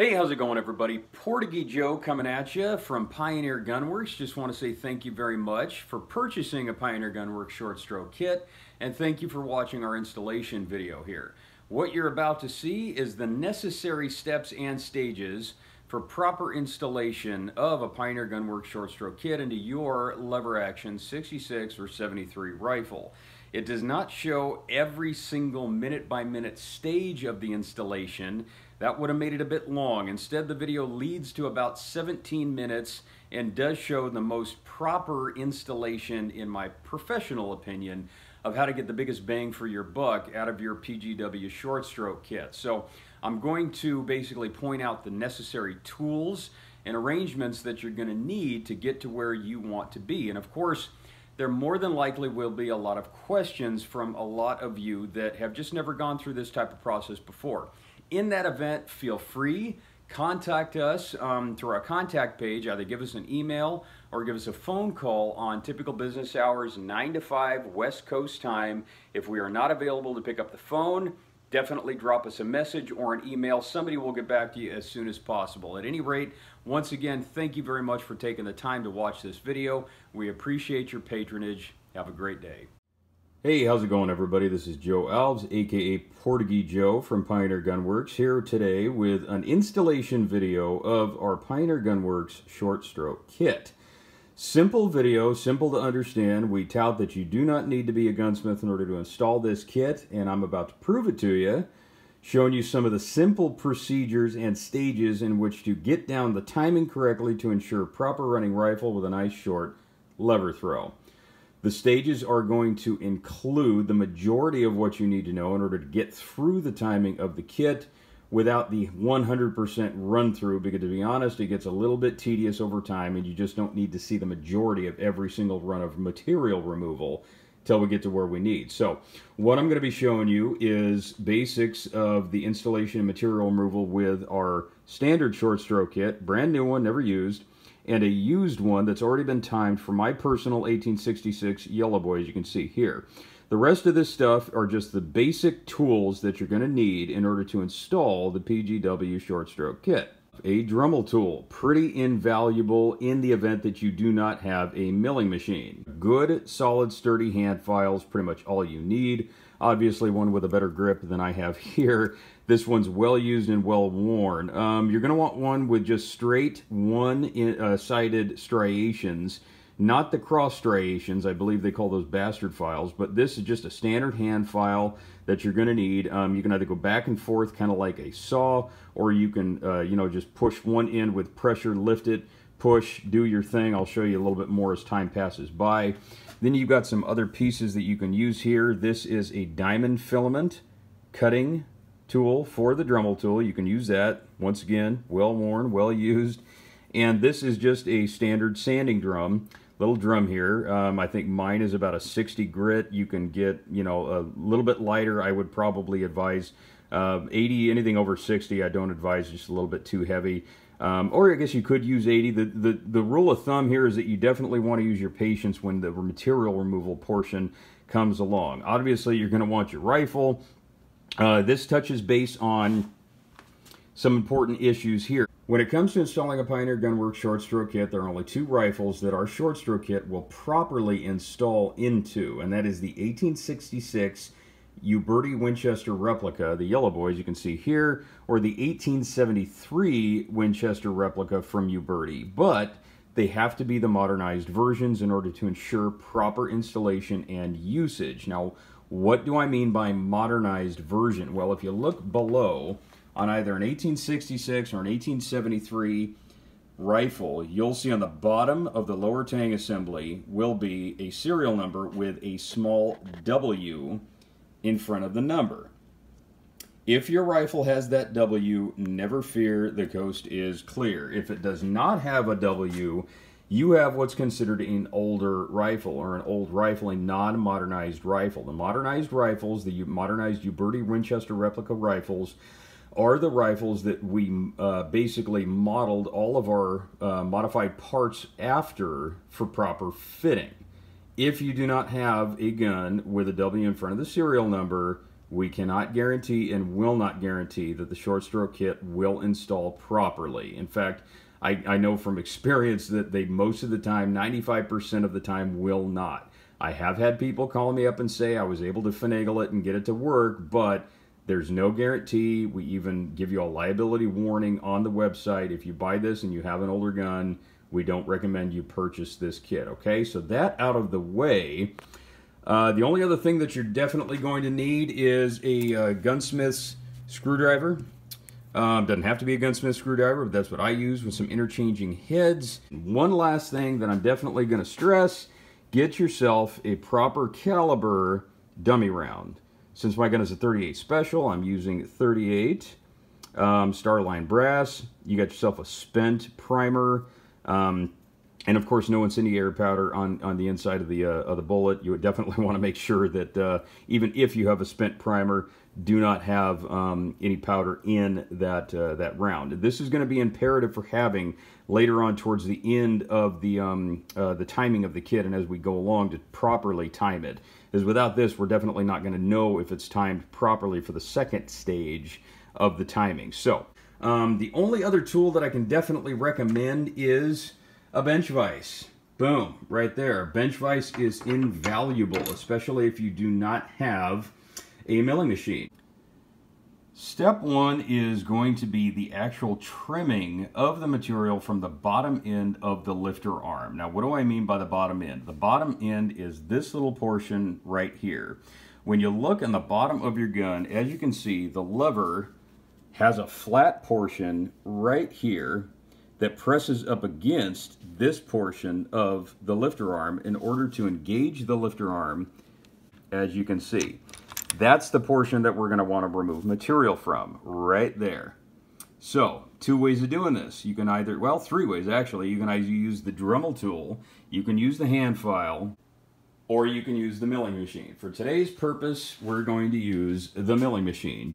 Hey, how's it going, everybody? Portuguese Joe coming at you from Pioneer Gunworks. Just want to say thank you very much for purchasing a Pioneer Gunworks short stroke kit, and thank you for watching our installation video here. What you're about to see is the necessary steps and stages for proper installation of a Pioneer Gunworks short stroke kit into your lever action 66 or 73 rifle. It does not show every single minute by minute stage of the installation. That would have made it a bit long. Instead, the video leads to about 17 minutes and does show the most proper installation, in my professional opinion, of how to get the biggest bang for your buck out of your PGW short stroke kit. So I'm going to basically point out the necessary tools and arrangements that you're going to need to get to where you want to be. And of course, there more than likely will be a lot of questions from a lot of you that have just never gone through this type of process before. In that event, feel free, contact us um, through our contact page, either give us an email or give us a phone call on typical business hours, 9 to 5 West Coast time. If we are not available to pick up the phone, definitely drop us a message or an email. Somebody will get back to you as soon as possible. At any rate, once again, thank you very much for taking the time to watch this video. We appreciate your patronage. Have a great day. Hey, how's it going everybody? This is Joe Alves, aka Portuguese Joe from Pioneer Gunworks, here today with an installation video of our Pioneer Gunworks short stroke kit. Simple video, simple to understand. We tout that you do not need to be a gunsmith in order to install this kit, and I'm about to prove it to you, showing you some of the simple procedures and stages in which to get down the timing correctly to ensure proper running rifle with a nice short lever throw. The stages are going to include the majority of what you need to know in order to get through the timing of the kit, without the 100% run through because to be honest it gets a little bit tedious over time and you just don't need to see the majority of every single run of material removal till we get to where we need. So what I'm going to be showing you is basics of the installation and material removal with our standard short stroke kit, brand new one, never used, and a used one that's already been timed for my personal 1866 Yellow Boy as you can see here. The rest of this stuff are just the basic tools that you're going to need in order to install the PGW short stroke kit. A Dremel tool, pretty invaluable in the event that you do not have a milling machine. Good, solid, sturdy hand files, pretty much all you need. Obviously one with a better grip than I have here. This one's well used and well worn. Um, you're going to want one with just straight one-sided uh, striations not the cross striations. I believe they call those bastard files, but this is just a standard hand file that you're going to need. Um, you can either go back and forth kind of like a saw, or you can, uh, you know, just push one end with pressure, lift it, push, do your thing. I'll show you a little bit more as time passes by. Then you've got some other pieces that you can use here. This is a diamond filament cutting tool for the Dremel tool. You can use that. Once again, well worn, well used. And this is just a standard sanding drum little drum here. Um, I think mine is about a 60 grit. You can get, you know, a little bit lighter. I would probably advise uh, 80, anything over 60, I don't advise just a little bit too heavy. Um, or I guess you could use 80. The, the, the rule of thumb here is that you definitely want to use your patience when the material removal portion comes along. Obviously, you're going to want your rifle. Uh, this touches base on some important issues here. When it comes to installing a Pioneer Gunworks short stroke kit, there are only two rifles that our short stroke kit will properly install into, and that is the 1866 Uberti Winchester replica, the yellow boys you can see here, or the 1873 Winchester replica from Uberti. But they have to be the modernized versions in order to ensure proper installation and usage. Now, what do I mean by modernized version? Well, if you look below, on either an 1866 or an 1873 rifle, you'll see on the bottom of the lower tang assembly will be a serial number with a small W in front of the number. If your rifle has that W, never fear, the coast is clear. If it does not have a W, you have what's considered an older rifle or an old rifle, a non-modernized rifle. The modernized rifles, the modernized Uberti Winchester replica rifles, are the rifles that we uh, basically modeled all of our uh, modified parts after for proper fitting. If you do not have a gun with a W in front of the serial number, we cannot guarantee and will not guarantee that the short stroke kit will install properly. In fact, I, I know from experience that they most of the time, 95% of the time, will not. I have had people call me up and say I was able to finagle it and get it to work, but there's no guarantee. We even give you a liability warning on the website. If you buy this and you have an older gun, we don't recommend you purchase this kit, okay? So that out of the way, uh, the only other thing that you're definitely going to need is a uh, gunsmith's screwdriver. Um, doesn't have to be a gunsmith screwdriver, but that's what I use with some interchanging heads. One last thing that I'm definitely going to stress, get yourself a proper caliber dummy round. Since my gun is a 38 special, I'm using 38 um, Starline brass. You got yourself a spent primer. Um, and of course, no incendiary powder on, on the inside of the uh, of the bullet. You would definitely want to make sure that uh, even if you have a spent primer, do not have um, any powder in that uh, that round. This is going to be imperative for having later on towards the end of the um, uh, the timing of the kit and as we go along to properly time it. Because without this, we're definitely not going to know if it's timed properly for the second stage of the timing. So um, the only other tool that I can definitely recommend is a bench vise. Boom, right there. Bench vise is invaluable, especially if you do not have a milling machine. Step one is going to be the actual trimming of the material from the bottom end of the lifter arm. Now, what do I mean by the bottom end? The bottom end is this little portion right here. When you look in the bottom of your gun, as you can see, the lever has a flat portion right here that presses up against this portion of the lifter arm in order to engage the lifter arm, as you can see. That's the portion that we're going to want to remove material from, right there. So, two ways of doing this. You can either, well, three ways actually. You can either use the Dremel tool, you can use the hand file, or you can use the milling machine. For today's purpose, we're going to use the milling machine.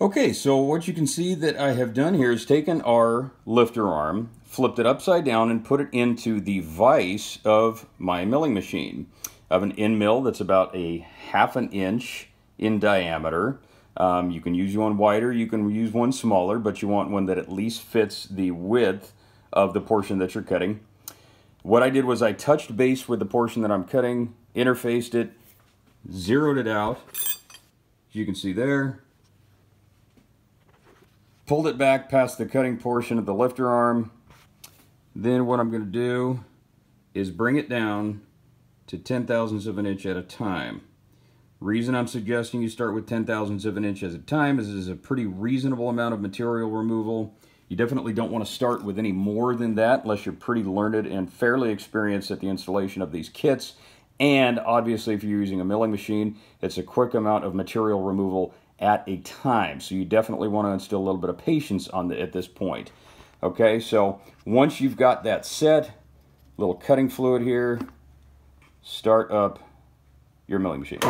Okay, so what you can see that I have done here is taken our lifter arm, flipped it upside down, and put it into the vise of my milling machine. Have an end mill that's about a half an inch in diameter. Um, you can use one wider, you can use one smaller, but you want one that at least fits the width of the portion that you're cutting. What I did was I touched base with the portion that I'm cutting, interfaced it, zeroed it out, as you can see there, pulled it back past the cutting portion of the lifter arm. Then what I'm going to do is bring it down to 10 thousandths of an inch at a time. Reason I'm suggesting you start with 10 thousandths of an inch at a time is it is a pretty reasonable amount of material removal. You definitely don't want to start with any more than that unless you're pretty learned and fairly experienced at the installation of these kits. And obviously if you're using a milling machine, it's a quick amount of material removal at a time. So you definitely want to instill a little bit of patience on the, at this point. Okay, so once you've got that set, little cutting fluid here, start up your milling machine. So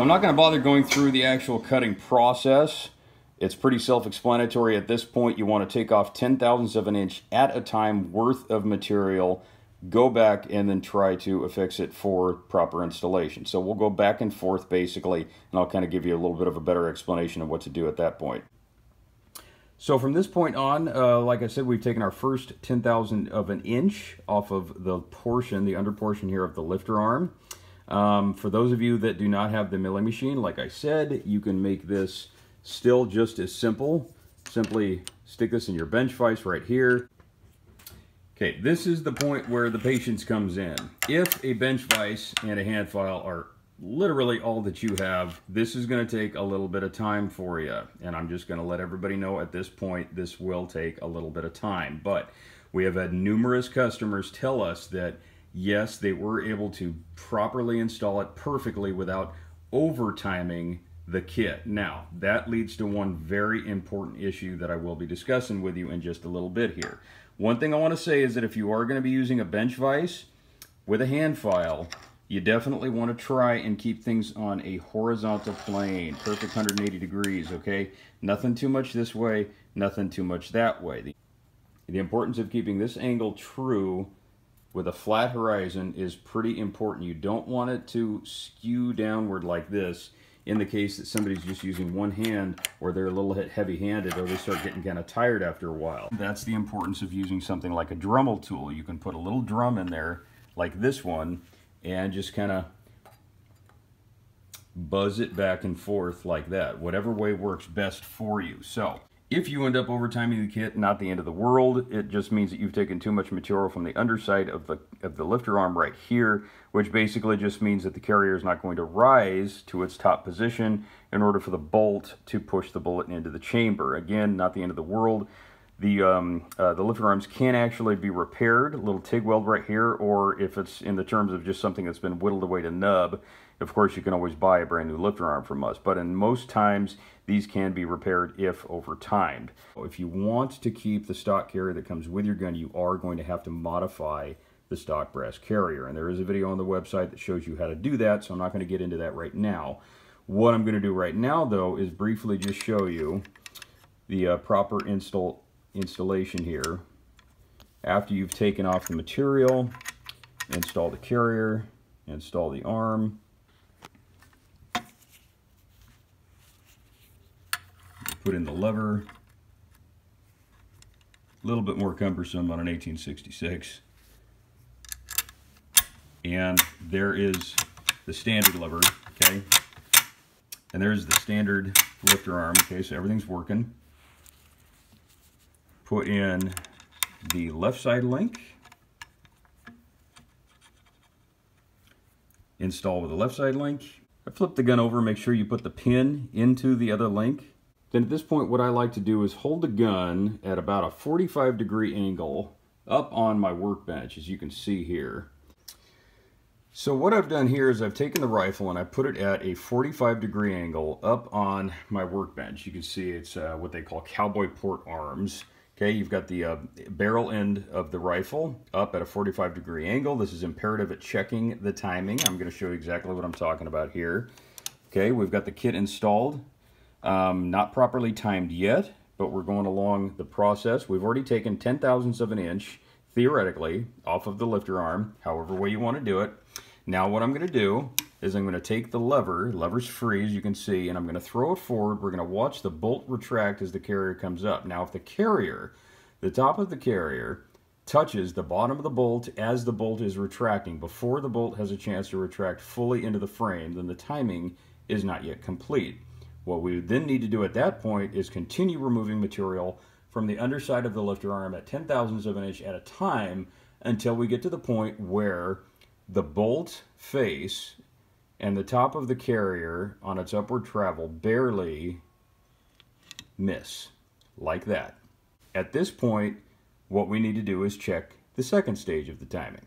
I'm not going to bother going through the actual cutting process. It's pretty self-explanatory at this point. You want to take off 10 thousandths of an inch at a time worth of material go back and then try to affix it for proper installation. So we'll go back and forth basically, and I'll kind of give you a little bit of a better explanation of what to do at that point. So from this point on, uh, like I said, we've taken our first 10 thousand of an inch off of the portion, the under portion here of the lifter arm. Um, for those of you that do not have the milling machine, like I said, you can make this still just as simple. Simply stick this in your bench vise right here. Okay, this is the point where the patience comes in. If a bench vise and a hand file are literally all that you have, this is going to take a little bit of time for you. And I'm just going to let everybody know at this point, this will take a little bit of time. But we have had numerous customers tell us that, yes, they were able to properly install it perfectly without overtiming the kit. Now, that leads to one very important issue that I will be discussing with you in just a little bit here. One thing I want to say is that if you are going to be using a bench vise with a hand file, you definitely want to try and keep things on a horizontal plane, perfect 180 degrees, okay? Nothing too much this way, nothing too much that way. The, the importance of keeping this angle true with a flat horizon is pretty important. You don't want it to skew downward like this in the case that somebody's just using one hand or they're a little bit heavy-handed or they start getting kind of tired after a while. That's the importance of using something like a Dremel tool. You can put a little drum in there like this one and just kind of buzz it back and forth like that, whatever way works best for you. So if you end up overtiming the kit, not the end of the world. It just means that you've taken too much material from the underside of the, of the lifter arm right here, which basically just means that the carrier is not going to rise to its top position in order for the bolt to push the bullet into the chamber. Again, not the end of the world. The, um, uh, the lifter arms can actually be repaired, a little TIG weld right here, or if it's in the terms of just something that's been whittled away to nub, of course, you can always buy a brand new lifter arm from us, but in most times, these can be repaired if over time. If you want to keep the stock carrier that comes with your gun, you are going to have to modify the stock brass carrier. And there is a video on the website that shows you how to do that, so I'm not going to get into that right now. What I'm going to do right now, though, is briefly just show you the uh, proper install installation here. After you've taken off the material, install the carrier, install the arm, put in the lever. A little bit more cumbersome on an 1866. And there is the standard lever, okay? And there's the standard lifter arm, okay, so everything's working. Put in the left side link. Install with the left side link. I flip the gun over, make sure you put the pin into the other link. Then at this point, what I like to do is hold the gun at about a 45 degree angle up on my workbench, as you can see here. So what I've done here is I've taken the rifle and I put it at a 45 degree angle up on my workbench. You can see it's uh, what they call cowboy port arms. Okay, you've got the uh, barrel end of the rifle up at a 45 degree angle. This is imperative at checking the timing. I'm going to show you exactly what I'm talking about here. Okay, we've got the kit installed. Um, not properly timed yet, but we're going along the process. We've already taken 10 thousandths of an inch, theoretically, off of the lifter arm, however way you want to do it. Now what I'm going to do is I'm going to take the lever, lever's free as you can see, and I'm going to throw it forward. We're going to watch the bolt retract as the carrier comes up. Now if the carrier, the top of the carrier, touches the bottom of the bolt as the bolt is retracting before the bolt has a chance to retract fully into the frame, then the timing is not yet complete. What we then need to do at that point is continue removing material from the underside of the lifter arm at 10 thousandths of an inch at a time until we get to the point where the bolt face and the top of the carrier on its upward travel barely miss, like that. At this point, what we need to do is check the second stage of the timing.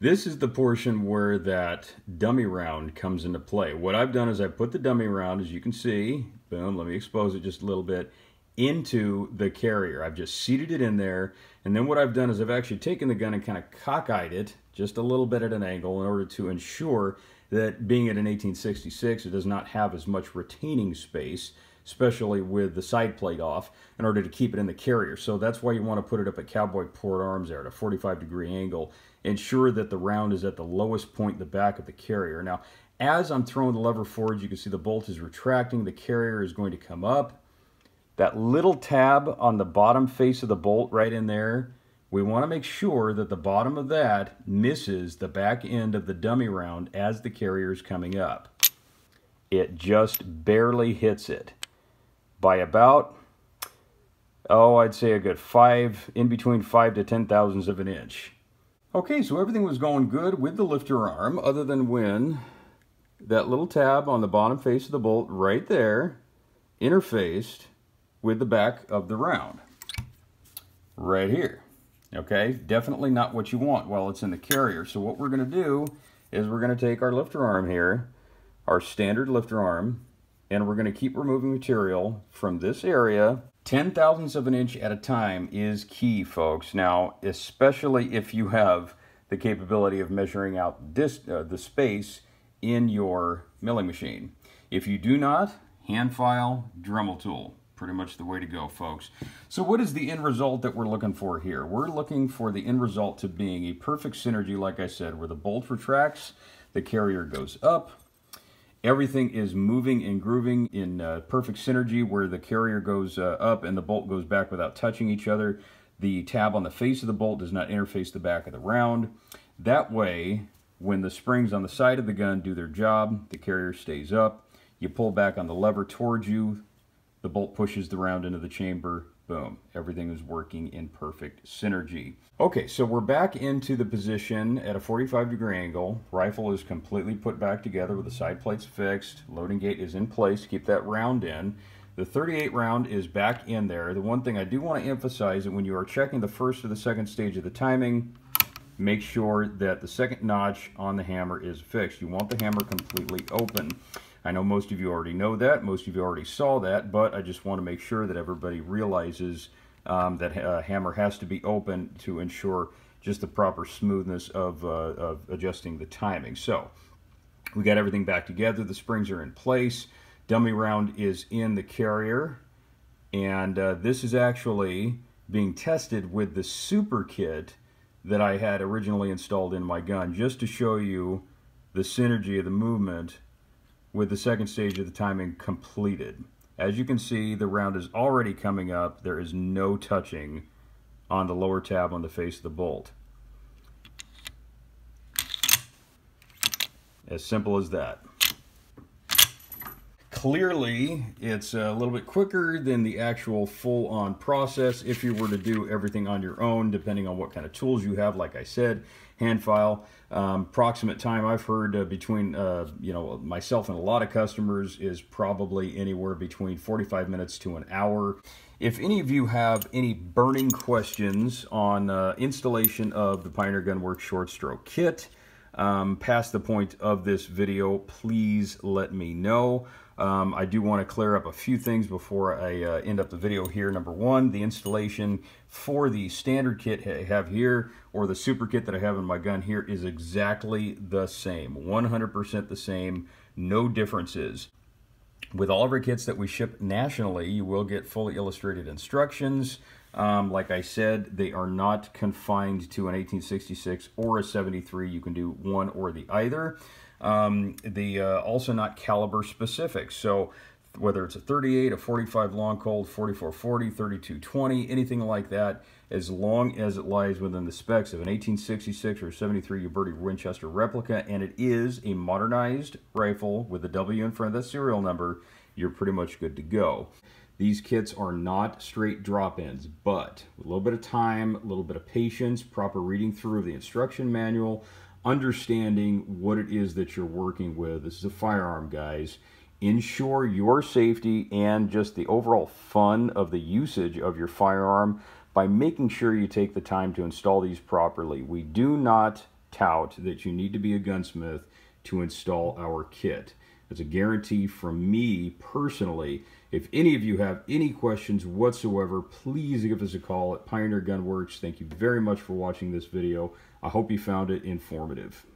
This is the portion where that dummy round comes into play. What I've done is I put the dummy round, as you can see, boom, let me expose it just a little bit, into the carrier. I've just seated it in there, and then what I've done is I've actually taken the gun and kind of cockeyed it just a little bit at an angle in order to ensure that being at an 1866, it does not have as much retaining space especially with the side plate off, in order to keep it in the carrier. So that's why you want to put it up at cowboy port arms there at a 45 degree angle. Ensure that the round is at the lowest point in the back of the carrier. Now, as I'm throwing the lever forward, you can see the bolt is retracting. The carrier is going to come up. That little tab on the bottom face of the bolt right in there, we want to make sure that the bottom of that misses the back end of the dummy round as the carrier is coming up. It just barely hits it by about, oh, I'd say a good five, in between five to ten thousandths of an inch. Okay, so everything was going good with the lifter arm, other than when that little tab on the bottom face of the bolt right there interfaced with the back of the round. Right here. Okay, definitely not what you want while it's in the carrier. So what we're going to do is we're going to take our lifter arm here, our standard lifter arm, and we're going to keep removing material from this area. 10 thousandths of an inch at a time is key, folks. Now, especially if you have the capability of measuring out this, uh, the space in your milling machine. If you do not, hand file, Dremel tool. Pretty much the way to go, folks. So what is the end result that we're looking for here? We're looking for the end result to being a perfect synergy, like I said, where the bolt retracts, the carrier goes up, everything is moving and grooving in uh, perfect synergy where the carrier goes uh, up and the bolt goes back without touching each other. The tab on the face of the bolt does not interface the back of the round. That way, when the springs on the side of the gun do their job, the carrier stays up. You pull back on the lever towards you, the bolt pushes the round into the chamber. Boom. Everything is working in perfect synergy. Okay, so we're back into the position at a 45 degree angle. Rifle is completely put back together with the side plates fixed. Loading gate is in place to keep that round in. The 38 round is back in there. The one thing I do want to emphasize that when you are checking the first or the second stage of the timing, make sure that the second notch on the hammer is fixed. You want the hammer completely open. I know most of you already know that, most of you already saw that, but I just want to make sure that everybody realizes um, that a uh, hammer has to be open to ensure just the proper smoothness of, uh, of adjusting the timing. So we got everything back together. The springs are in place. Dummy round is in the carrier. And uh, this is actually being tested with the super kit that I had originally installed in my gun just to show you the synergy of the movement with the second stage of the timing completed. As you can see, the round is already coming up. There is no touching on the lower tab on the face of the bolt. As simple as that. Clearly, it's a little bit quicker than the actual full-on process if you were to do everything on your own, depending on what kind of tools you have. Like I said, hand file. Um, time I've heard uh, between, uh, you know, myself and a lot of customers is probably anywhere between 45 minutes to an hour. If any of you have any burning questions on uh, installation of the Pioneer Gunworks Short Stroke Kit, um, past the point of this video, please let me know. Um, I do want to clear up a few things before I uh, end up the video here. Number one, the installation for the standard kit I have here or the super kit that I have in my gun here is exactly the same. 100% the same, no differences. With all of our kits that we ship nationally, you will get fully illustrated instructions. Um, like I said, they are not confined to an 1866 or a 73. You can do one or the either. Um, the uh, also not caliber specific. So whether it's a 38, a 45 long Colt, 4440, 3220, anything like that, as long as it lies within the specs of an 1866 or 73 Uberti Winchester replica, and it is a modernized rifle with a W in front of the serial number, you're pretty much good to go. These kits are not straight drop-ins, but a little bit of time, a little bit of patience, proper reading through of the instruction manual, understanding what it is that you're working with. This is a firearm, guys. Ensure your safety and just the overall fun of the usage of your firearm by making sure you take the time to install these properly. We do not tout that you need to be a gunsmith to install our kit. It's a guarantee from me personally. If any of you have any questions whatsoever, please give us a call at Pioneer Gunworks. Thank you very much for watching this video. I hope you found it informative.